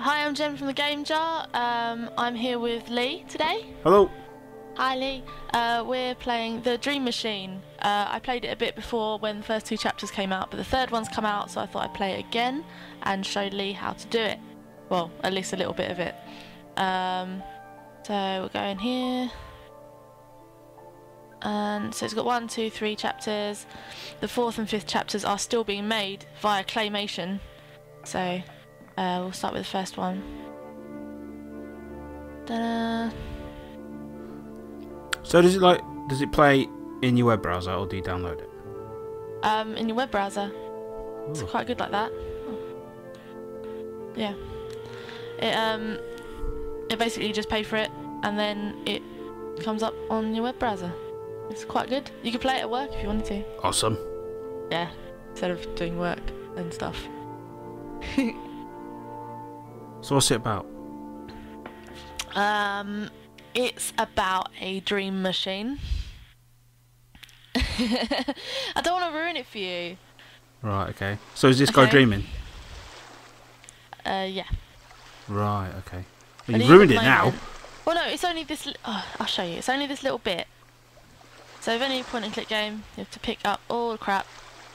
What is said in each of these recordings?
Hi, I'm Jenn from the Game Jar. Um, I'm here with Lee today. Hello. Hi, Lee. Uh, we're playing The Dream Machine. Uh, I played it a bit before when the first two chapters came out, but the third one's come out, so I thought I'd play it again and show Lee how to do it. Well, at least a little bit of it. Um, so we're going here. And so it's got one, two, three chapters. The fourth and fifth chapters are still being made via Claymation. So uh, we'll start with the first one. Ta-da. So does it like does it play in your web browser or do you download it? Um, in your web browser. It's quite good like that. Yeah. It um, it basically just pay for it and then it comes up on your web browser. It's quite good. You could play it at work if you wanted to. Awesome. Yeah. Instead of doing work and stuff. So what's it about? Um, it's about a dream machine. I don't want to ruin it for you. Right. Okay. So is this guy dreaming? Uh, yeah. Right. Okay. Well, you ruined it now. Well, no, it's only this. Oh, I'll show you. It's only this little bit. So, with any point and click game, you have to pick up all the crap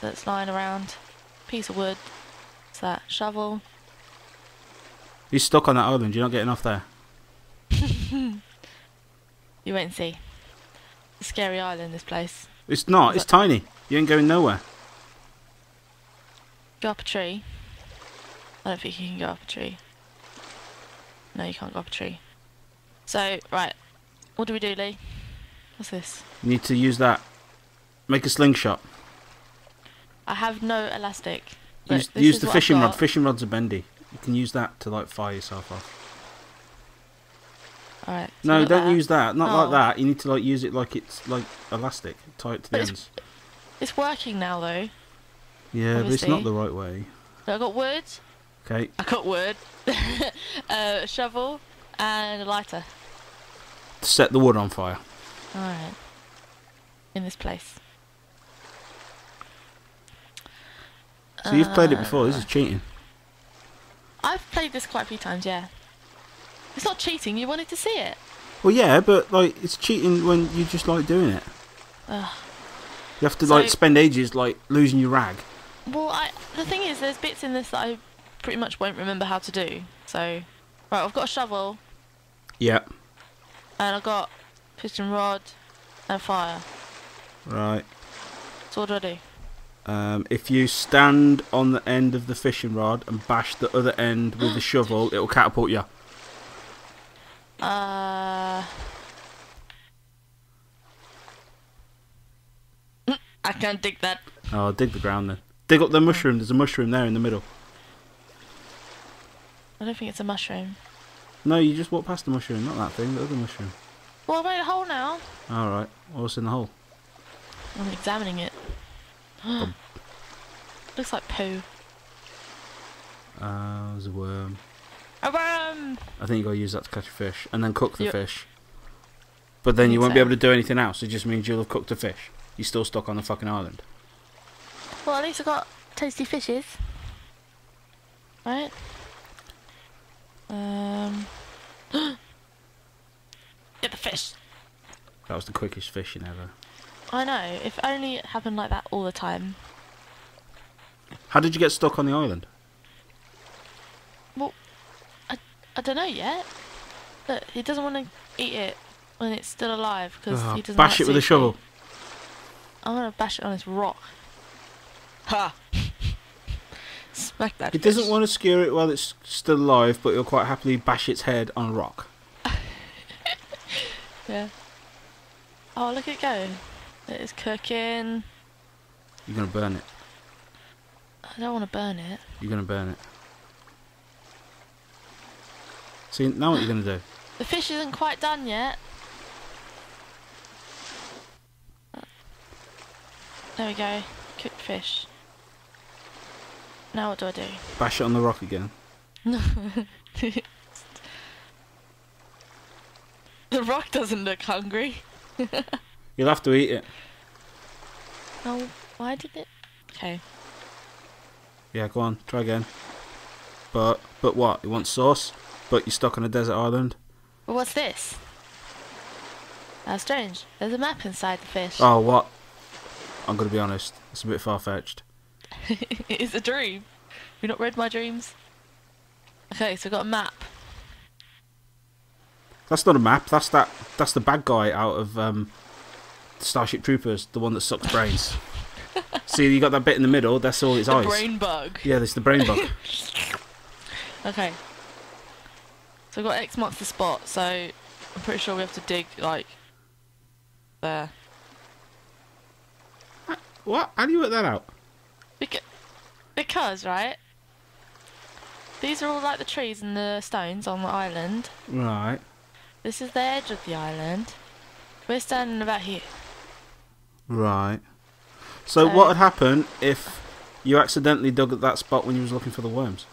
that's lying around. Piece of wood. It's that? Shovel. He's stuck on that island. You're not getting off there. You wait and see. It's a scary island, this place. It's not. It's tiny. You ain't going nowhere. Go up a tree. I don't think you can go up a tree. No, you can't go up a tree. So, right. What do we do, Lee? What's this? You need to use that. Make a slingshot. I have no elastic. Look, Use, use the fishing rod. Fishing rods are bendy. You can use that to like fire yourself off. Alright. so No, don't that. use that. Not Oh. like that. You need to like use it like it's like elastic. Tie it to the it's- ends. It's working now, though. Yeah, but it's not the right way. So I got wood. Okay. I got wood. a shovel and a lighter. Set the wood on fire. Alright. In this place. So you've played it before. Uh, This is cheating. I've played this quite a few times, yeah. It's not cheating, you wanted to see it. Well, yeah, but like it's cheating when you just like doing it. Ugh. You have to So- like spend ages like losing your rag. Well, I the thing is, there's bits in this that I pretty much won't remember how to do. So, right, I've got a shovel Yep. and I've got piston rod and fire. Right. So what do I do? Um, if you stand on the end of the fishing rod and bash the other end with the shovel, it'll catapult you. Uh. I can't dig that. Oh, dig the ground then. Dig up the mushroom. There's a mushroom there in the middle. I don't think it's a mushroom. No, you just walk past the mushroom, not that thing, the other mushroom. Well, I made a hole now. All right. What's in the hole? I'm examining it. Looks like poo. Uh, there's a worm. A worm! I think you gotta use that to catch a fish and then cook the Yep. fish. But then you won't be able to do anything else. It just means you'll have cooked a fish. You're still stuck on the fucking island. Well, at least I got tasty fishes. Right? Um. Get the fish. That was the quickest fishing ever. I know. If only it happened like that all the time. How did you get stuck on the island? Well, I I don't know yet. But he doesn't want to eat it when it's still alive because Ah, he doesn't. bash like it with a shovel. I'm gonna bash it on this rock. Ha! Smack that. He fish. doesn't want to skewer it while it's still alive, but he'll quite happily bash its head on a rock. Yeah. Oh, look at it go. It is cooking. You're gonna burn it. I don't want to burn it. You're gonna burn it. See, now what you're gonna do? The fish isn't quite done yet. There we go. Cooked fish. Now what do I do? Bash it on the rock again. the rock doesn't look hungry. You'll have to eat it. Oh, why did it? Okay. Yeah, go on, try again. But but what? You want sauce? But you're stuck on a desert island. But what's this? How strange. There's a map inside the fish. Oh what? I'm gonna be honest. It's a bit far fetched. it's a dream. Have you not read my dreams? Okay, so I've got a map. That's not a map. That's that. That's the bad guy out of um, Starship Troopers, the one that sucks brains. See, you got that bit in the middle. That's all its The eyes. brain bug. Yeah, there's the brain bug. Okay. So I've got X marks the spot, so I'm pretty sure we have to dig, like, there. what? How do you work that out? Beca- because, right? These are all like the trees and the stones on the island. Right. This is the edge of the island. We're standing about here. Right. So So- what would happen if you accidentally dug at that spot when you was looking for the worms?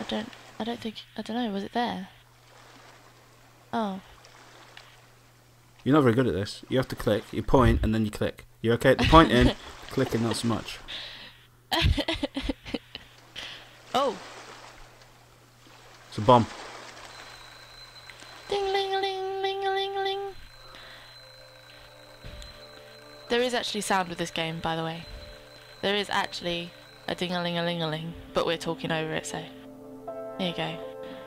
I don't, I don't think, I don't know, was it there? Oh. You're not very good at this. You have to click. You point and then you click. You're okay at the pointing, clicking not so much. Oh! It's a bomb. There is actually sound with this game, by the way. There is actually a ding a ling a ling a ling, but we're talking over it, so. There you go.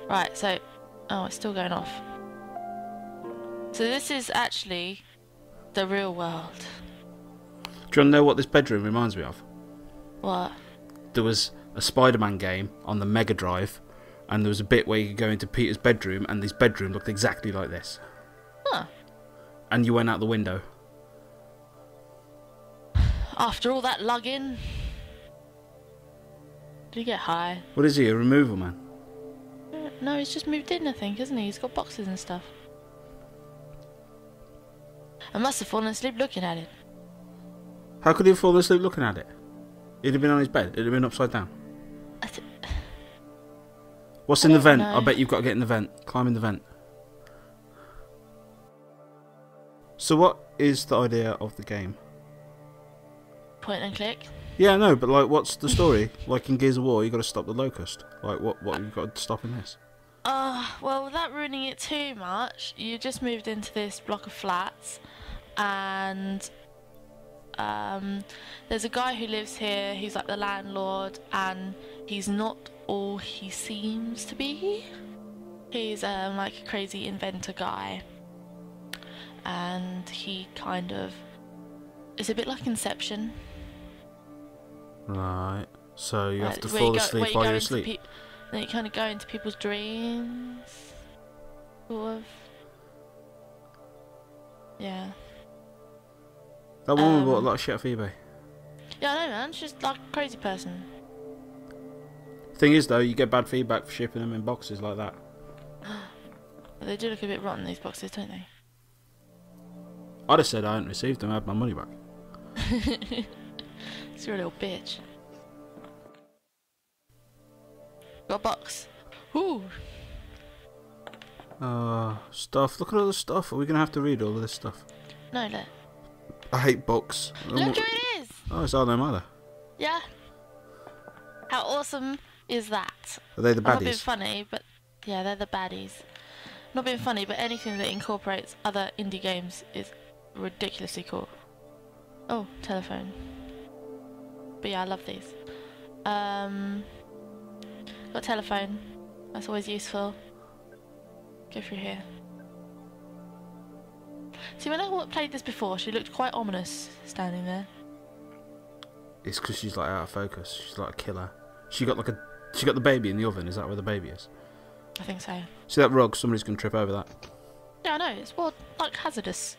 Right, so. Oh, it's still going off. So this is actually the real world. Do you want to know what this bedroom reminds me of? What? There was a Spider-Man game on the Mega Drive, and there was a bit where you could go into Peter's bedroom, and his bedroom looked exactly like this. Huh. And you went out the window. After all that lugging. Did he get high? What is he? A removal man? Uh, No, he's just moved in, I think, isn't he? He's got boxes and stuff. I must have fallen asleep looking at it. How could he have fallen asleep looking at it? He'd have been on his bed. It'd have been upside down. I What's I in the vent? know. I bet you've got to get in the vent. Climb in the vent. So what is the idea of the game? Point and click. Yeah, no, but like, what's the story? like in Gears of War, you got to stop the locust. Like, what? What you've got to stop in this? Uh, well, without ruining it too much, you just moved into this block of flats, and um, there's a guy who lives here. He's like the landlord, and he's not all he seems to be. He's um, like a crazy inventor guy, and he kind of is a bit like Inception. Right. So you have to fall go- asleep you while you're asleep. then you kind of go into people's dreams, sort of. Yeah. that woman um, bought a lot of shit off eBay. Yeah, I know, man. She's like a crazy person. Thing is, though, you get bad feedback for shipping them in boxes like that. But they do look a bit rotten, these boxes, don't they? I'd have said I hadn't received them. I had my money back. You're a little bitch. Got a box. Ooh. Uh, stuff. Look at all the stuff. Are we gonna have to read all of this stuff? No, look. I hate books. Look who it is! Oh, it's Arno Mother. Yeah. How awesome is that? Are they the I'm not being baddies? funny, but yeah, they're the baddies. Not being funny, but anything that incorporates other indie games is ridiculously cool. Oh, telephone. But yeah, I love these. Um, got telephone. That's always useful. Go through here. See, when I played this before, she looked quite ominous standing there. It's because she's like out of focus. She's like a killer. She got like a. She got the baby in the oven. Is that where the baby is? I think so. See that rug? Somebody's gonna trip over that. Yeah, I know. It's well, like hazardous.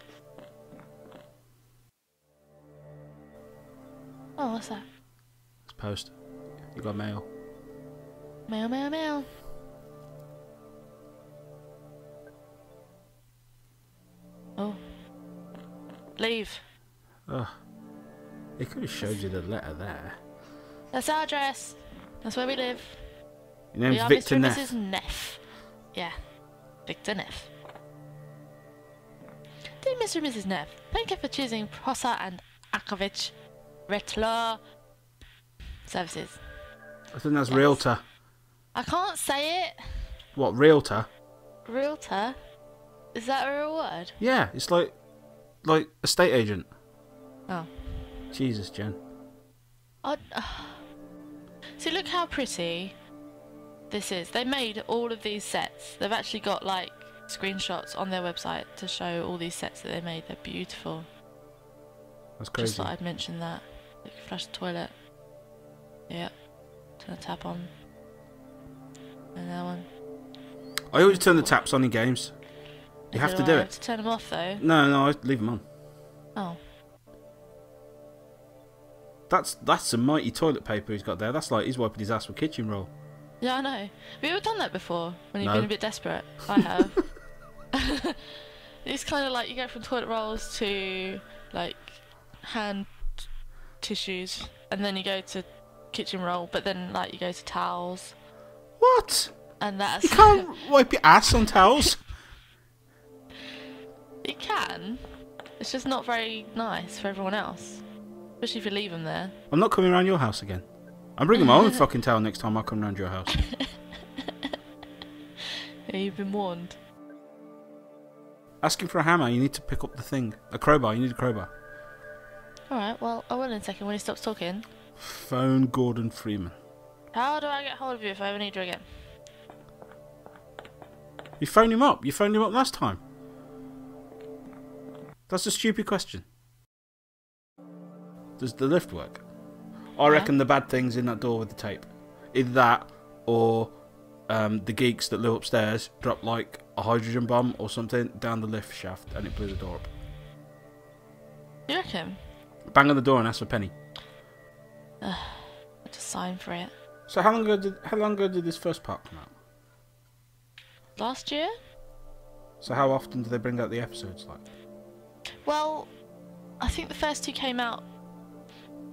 Oh, what's that? It's post. You got mail. Mail, mail, mail. Oh. Leave. Ugh. It could have showed you the letter there. That's our address. That's where we live. Your we name's are Victor Mr. Neff. Mrs. Neff. Yeah. Victor Neff. Dear Mr. and Mrs. Neff, thank you for choosing Prosa and Akovich Retler Services. I think that's Yes. realtor. I can't say it. What realtor? Realtor? Is that a real word? Yeah, it's like like estate agent. Oh. Jesus, Jenn. I, See, look how pretty this is. They made all of these sets. They've actually got like screenshots on their website to show all these sets that they made. They're beautiful. That's crazy. Just thought I'd mention that. Flush the toilet. Yeah. Turn the tap on. And that one. I always turn the taps on in games. You have to do have it. to turn them off though. No, no, I leave them on. Oh. That's that's some mighty toilet paper he's got there. That's like he's wiping his ass with kitchen roll. Yeah, I know. Have you ever done that before? When you've No. been a bit desperate? I have. it's kind of like you go from toilet rolls to like hand tissues, and then you go to kitchen roll, but then like you go to towels, What? and that's You can't wipe your ass on towels. you can. It's just not very nice for everyone else, especially if you leave them there. I'm not coming around your house again. I'm bringing my own fucking towel next time I come around your house. Yeah, you've been warned. Asking for a hammer, you need to pick up the thing. A crowbar, you need a crowbar. All right. Well, I will in a second when he stops talking. Phone Gordon Freeman. How do I get hold of you if I ever need you again? You phoned him up. You phoned him up last time. That's a stupid question. Does the lift work? I Yeah. reckon the bad thing's in that door with the tape. Either that or um, the geeks that live upstairs dropped like a hydrogen bomb or something down the lift shaft and it blew the door up. You reckon? Bang on the door and ask for Penny. I just sign for it. So how long ago did how long ago did this first part come out? Last year? So how often do they bring out the episodes like? Well, I think the first two came out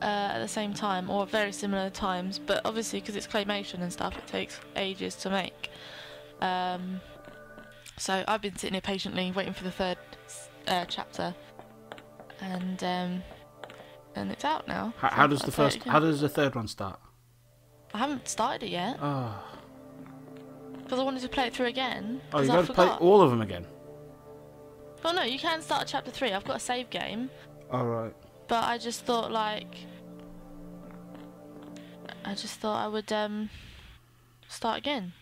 uh, at the same time or very similar times, but obviously because it's claymation and stuff, it takes ages to make. Um, so I've been sitting here patiently waiting for the third uh, chapter, and um, and it's out now. How, So how does the first how does the third one start? I haven't started it yet Oh, because I wanted to play it through again. oh you got to play all of them again. Well, no, you can start chapter three. I've got a save game. All right. but I just thought like I just thought I would um start again.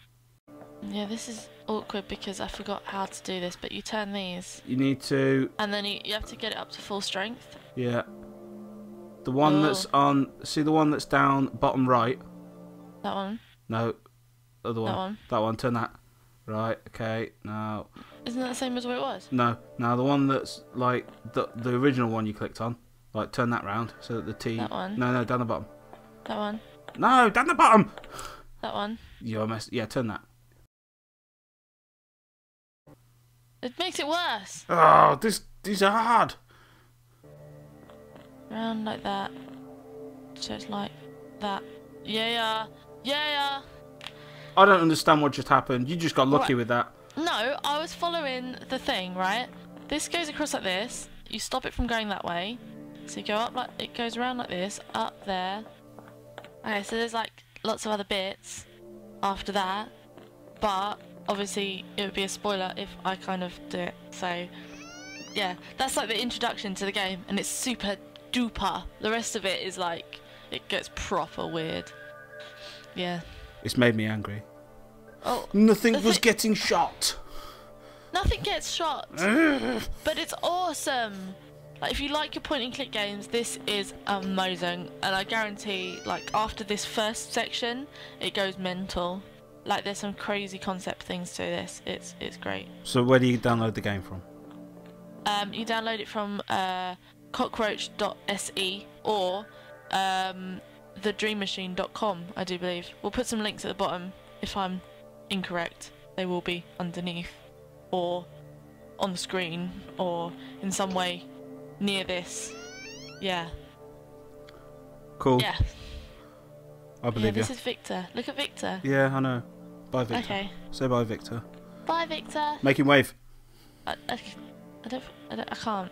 Yeah, this is awkward because I forgot how to do this, but you turn these You need to and then you, you have to get it up to full strength. yeah. The one that's Oh. on see the one that's down bottom right. That one. No, other one. That one. That one. Turn that. Right. Okay. Now. Isn't that the same as what it was? No. Now the one that's like the the original one you clicked on. Like turn that round so that the T. That one. No, no, down the bottom. That one. No, down the bottom. That one. You're mess. Yeah, turn that. It makes it worse. Oh, this these are hard. Round like that. So it's like that. Yeah, yeah. Yeah, yeah. I don't understand what just happened. You just got lucky What? with that. No, I was following the thing, right? This goes across like this. You stop it from going that way. So you go up like it goes around like this, up there. Okay, so there's like lots of other bits after that. But obviously it would be a spoiler if I kind of do it. So yeah, that's like the introduction to the game and it's super duper. The rest of it is like it gets proper weird. Yeah. It's made me angry. Oh, Nothing was thi- getting shot. nothing gets shot. But it's awesome. Like if you like your point and click games, this is amazing. And I guarantee like after this first section, it goes mental. Like there's some crazy concept things to this. It's it's great. So where do you download the game from? Um, you download it from uh, cockroach.se or um, thedreammachine.com, I do believe. We'll put some links at the bottom if I'm incorrect. They will be underneath or on the screen or in some way near this. Yeah. Cool. Yeah. I Yeah, believe this you. is Victor. Look at Victor. Yeah, I know. Bye, Victor. Okay. Say bye, Victor. Bye, Victor. Make him wave. I, I, I don't. I don't. I can't.